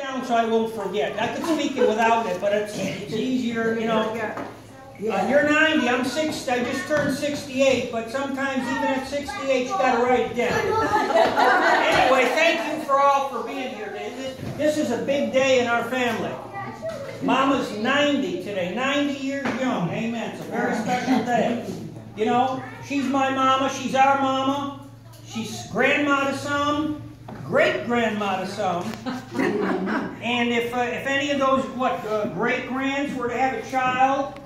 down so I won't forget. I could speak it without it, but it's, it's easier, you know. Uh, you're 90, I'm 60, I just turned 68, but sometimes even at 68 you gotta write it down. anyway, thank you for all for being here today. This, this is a big day in our family. Mama's 90 today, 90 years young, amen. It's a very special day. You know, she's my mama, she's our mama, she's grandma to some, great grandma to some. and if, uh, if any of those, what, uh, great grands were to have a child,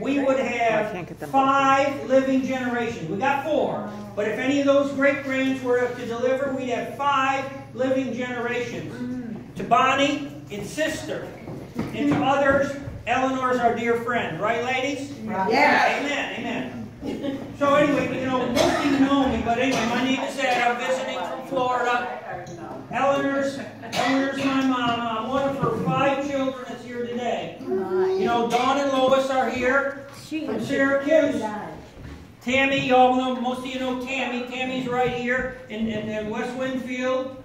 we would have five living generations. We got four. But if any of those great grands were to deliver, we'd have five living generations. To Bonnie, it's sister. And to others, Eleanor's our dear friend. Right, ladies? Right. Yeah. Amen, amen. So anyway, you know, most of you know me, but anyway, my name is Ed. I'm visiting from Florida. Eleanor's, Eleanor's my mama. I'm one of her five children that's here today. You know, Dawn and Lois are here from Syracuse. Tammy, y'all know, most of you know Tammy. Tammy's right here in, in, in West Winfield.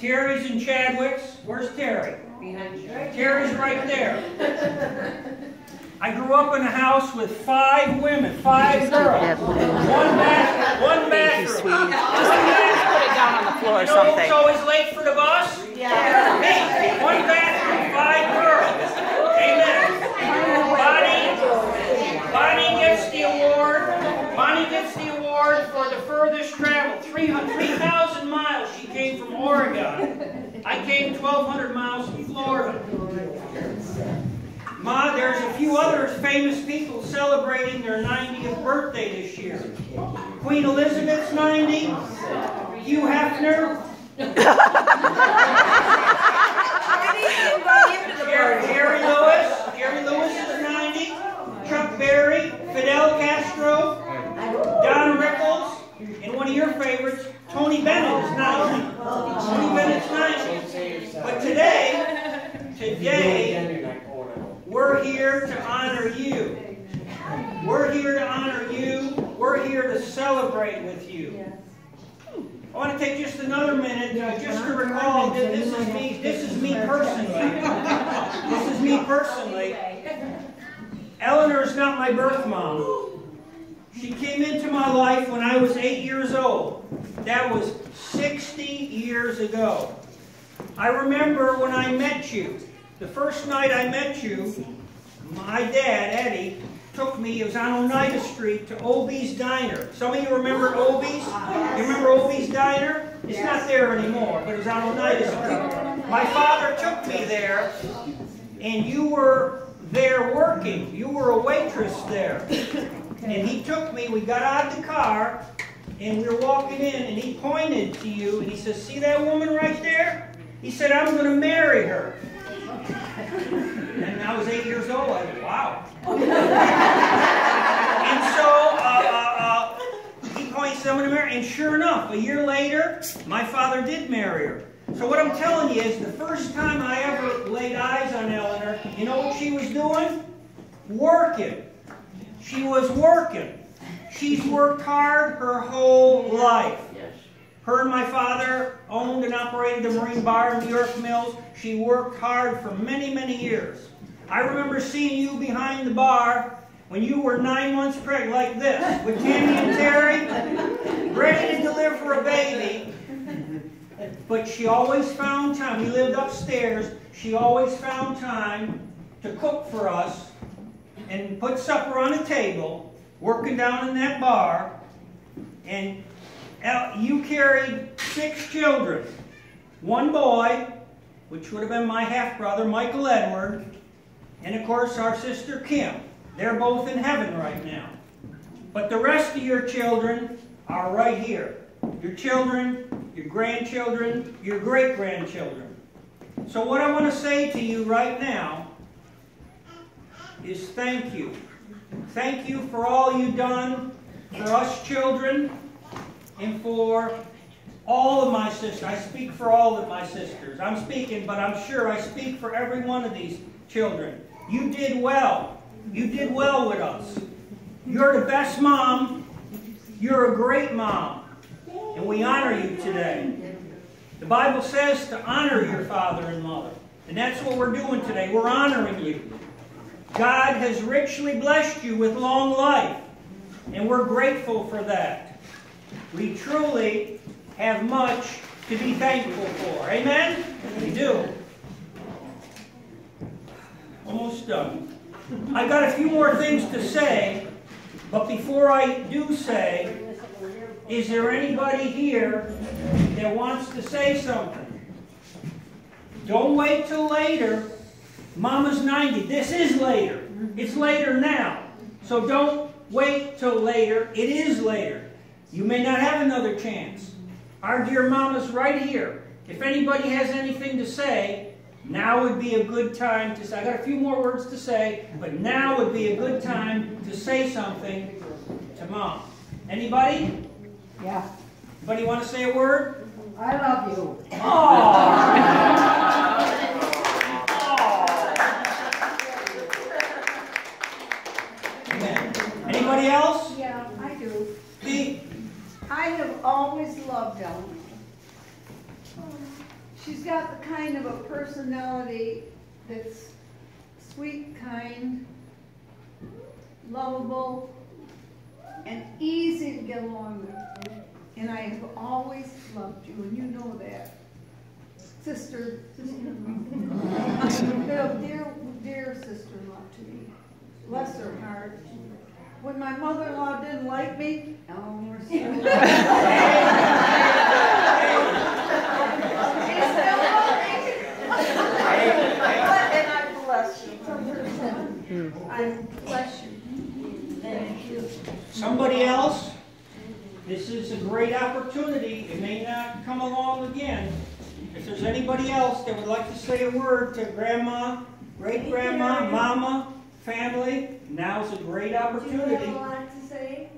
Terry's in Chadwicks. Where's Terry? Behind. you. Terry's right there. I grew up in a house with five women, five girls, one bath, one bathroom. One bathroom. Put it down on the floor or You know who's something. always late for the bus? Yeah. Me. One bathroom, five girls. Amen. Bonnie, Bonnie gets the award. Bonnie gets the award for the furthest travel. 3,000 miles she came from Oregon. I came 1,200 miles from Florida. Ma, there's a few other famous people celebrating their 90th birthday this year. Queen Elizabeth's 90. Hugh Hefner. Jerry Lewis. Jerry Lewis is 90. Chuck Berry. Fidel Castro. Don Rickles. And one of your favorites, Tony Bennett is 90. Tony Bennett's 90. But today, today, we're here to honor you. We're here to honor you. We're here to celebrate with you. I want to take just another minute uh, just to recall that this is me. This is me personally. This is me personally. Eleanor is not my birth mom. She came into my life when I was eight years old. That was 60 years ago. I remember when I met you. The first night I met you, my dad, Eddie, took me, it was on Oneida Street, to Obie's Diner. Some of you remember Obie's? You remember Obie's Diner? It's not there anymore, but it was on Oneida Street. My father took me there, and you were there working. You were a waitress there. And he took me, we got out of the car, and we were walking in, and he pointed to you, and he says, see that woman right there? He said, I'm going to marry her. And I was eight years old. I went, wow. someone to marry. And sure enough, a year later, my father did marry her. So what I'm telling you is the first time I ever laid eyes on Eleanor, you know what she was doing? Working. She was working. She's worked hard her whole life. Her and my father owned and operated the marine bar in New York Mills. She worked hard for many, many years. I remember seeing you behind the bar when you were nine months pregnant, like this, with Tammy and Terry, ready to deliver a baby. But she always found time. We lived upstairs. She always found time to cook for us and put supper on the table, working down in that bar. And you carried six children. One boy, which would have been my half brother, Michael Edward, and of course our sister Kim. They're both in heaven right now. But the rest of your children are right here. Your children, your grandchildren, your great grandchildren. So, what I want to say to you right now is thank you. Thank you for all you've done for us children and for all of my sisters. I speak for all of my sisters. I'm speaking, but I'm sure I speak for every one of these children. You did well. You did well with us. You're the best mom. You're a great mom. And we honor you today. The Bible says to honor your father and mother. And that's what we're doing today. We're honoring you. God has richly blessed you with long life, and we're grateful for that. We truly have much to be thankful for. Amen? We do. Almost done. I've got a few more things to say, but before I do say, is there anybody here that wants to say something? Don't wait till later. Mama's 90. This is later. It's later now. So don't wait till later. It is later. You may not have another chance. Our dear mama's right here. If anybody has anything to say, now would be a good time to say. I got a few more words to say, but now would be a good time to say something to mom. Anybody? Yeah. Anybody want to say a word? I love you. Anybody else? Yeah, I do. Speak. I have always loved Eleanor. She's got the kind of a personality that's sweet, kind, lovable, and easy to get along with. And I have always loved you, and you know that. Sister, no, dear, dear sister-in-law to me. Bless her heart. When my mother-in-law didn't like me, oh, Eleanor still loved me. She still loved me. And You. I you. Thank you. Somebody else? This is a great opportunity. It may not come along again. If there's anybody else that would like to say a word to grandma, great grandma, mama, family, now's a great Do you have opportunity. a lot to say?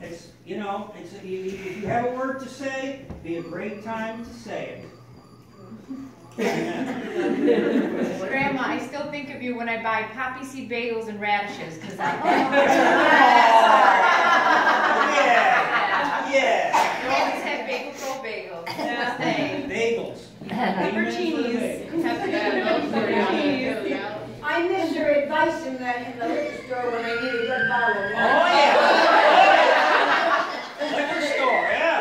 It's, you know, it's, if you have a word to say, be a great time to say it. Amen. Grandma, I still think of you when I buy poppy seed bagels and radishes, because I, oh, Yeah, yeah. you always have bagel pro bagels. Best thing. Bagels. Pepperoncinis. Pepperoncinis. I missed your advice in that, in the liquor store when I need a good bottle of Oh, yeah. Liquor store, yeah.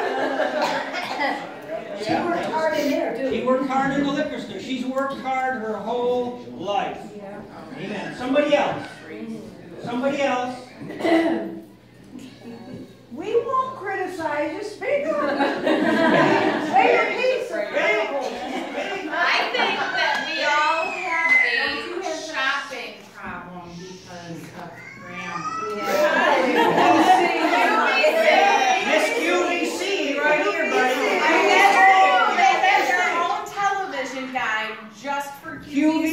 She worked hard in there, She too. worked hard in the liquor store. She's worked hard her whole life. Amen. Somebody else. Somebody else. We won't criticize you, speak up. Say your piece. Bagels. I think that we all have a shopping problem because of grandma. Miss QVC right here, buddy. They have their own television guide just for QVC.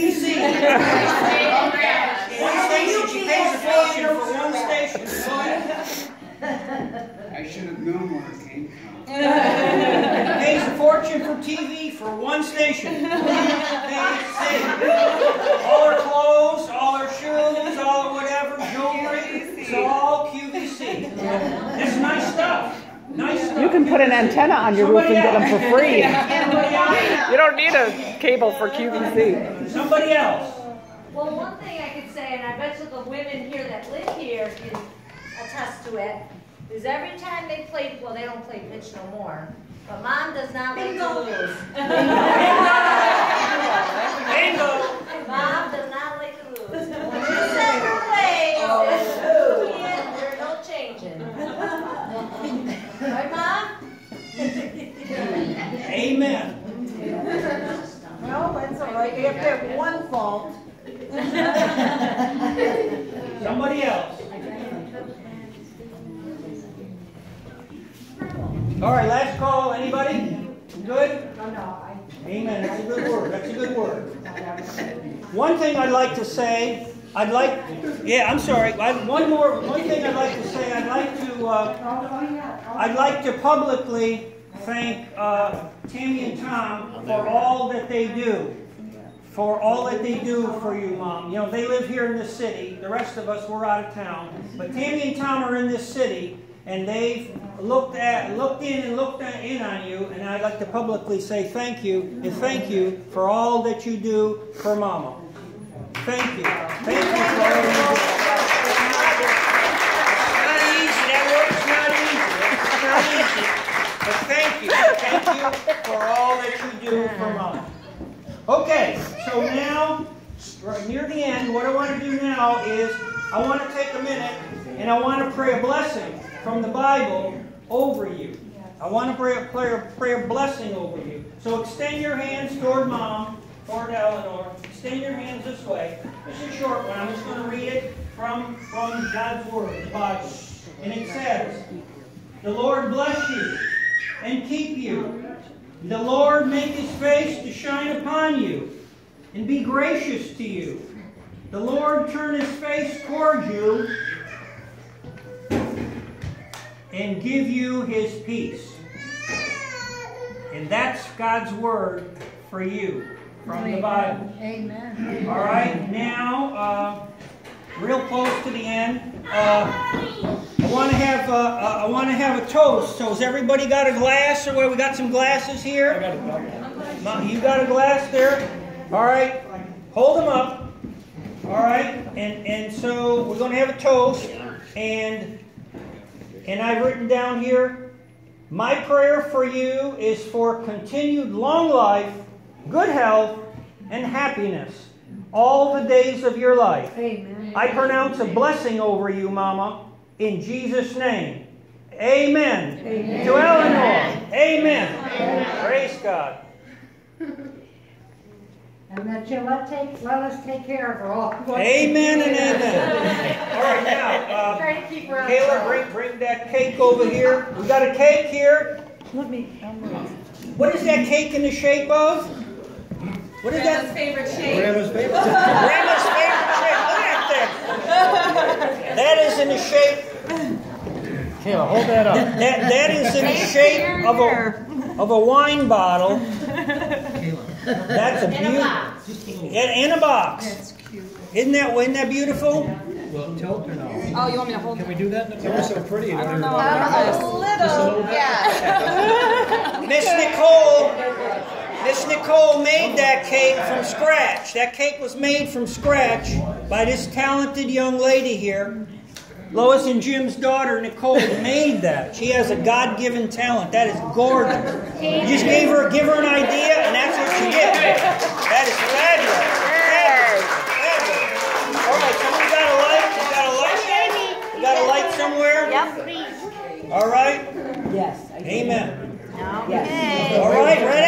One station, she pays a fortune for one station. I should have known where it came from. Pays a fortune for TV for one station. All her clothes, all her shoes, all her whatever, jewelry, it's all QVC. It's nice stuff. Nice stuff. You can put an antenna on your roof and get them for free. You don't need a cable for QVC. Somebody else. Well, one thing I could say, and I bet you the women here that live here can attest to it, is every time they play, well, they don't play pitch no more, but mom does not like to lose. Bingo. Mom does not like to lose. When she says her ways, it's who? There's no changing. Right, mom? Amen. Well, that's all right. You have to have one fault. Somebody else. All right, last call. Anybody? Good? Amen. That's a good word. That's a good word. One thing I'd like to say, I'd like, yeah, I'm sorry. I, one more, one thing I'd like to say, I'd like to, uh, I'd like to publicly thank uh, Tammy and Tom for all that they do. For all that they do for you, Mom. You know, they live here in this city. The rest of us, we're out of town. But Tammy and Tom are in this city. and they've looked at, looked in and looked in on you, and I'd like to publicly say thank you and thank you for all that you do for Mama. Thank you. Thank you for all you do. Not easy. That work's not easy. It's not easy. But thank you. Thank you for all that you do for Mama. Okay, so now, right near the end, what I want to do now is I want to take a minute and I want to pray a blessing from the Bible over you. I want to pray a, pray, a, pray a blessing over you. So extend your hands toward Mom, toward Eleanor. Extend your hands this way. This is a short one. I'm just going to read it from, from God's Word, the Bible. And it says, The Lord bless you and keep you. The Lord make his face to shine upon you and be gracious to you. The Lord turn his face toward you and give you his peace. And that's God's word for you from the Bible. Amen. All right, now, uh, real close to the end. Uh, want to have uh, uh, I want to have a toast. So has everybody got a glass? Or where we got some glasses here? Ma- You got a glass there? All right, hold them up. All right, and and so we're going to have a toast, and and I've written down here. My prayer for you is for continued long life, good health, and happiness all the days of your life. Amen. I pronounce a blessing over you, Mama, in Jesus' name. Amen. Amen. To Eleanor. Amen. Praise God. And that you let take, let us take care of her all. Amen and amen. All right, now, uh, Try to keep her on. Kayla, bring, bring that cake over here. We got a cake here. Let me, What is that cake in the shape of? What is that? favorite shape. Grandma's favorite shape. Look at that. That is in the shape Kayla, hold that up. That, that is in the shape of a, of a wine bottle. That's a In a beautiful. box. In a box. That's cute. Isn't that, isn't that beautiful? Well, tilt or no? Oh, you want me to hold Can we do that? They were so pretty. I don't know. A little, yeah. Miss Nicole, Miss Nicole made that cake from scratch. That cake was made from scratch by this talented young lady here. Lois and Jim's daughter, Nicole, made that. She has a God-given talent. That is gorgeous. You just gave her, give her an idea, and that's what she did. That is fabulous. Fabulous. Fabulous. All right, someone got a light? You got a light? You got a light somewhere? Yep. All right. Yes. I. Amen. Okay. All right, ready?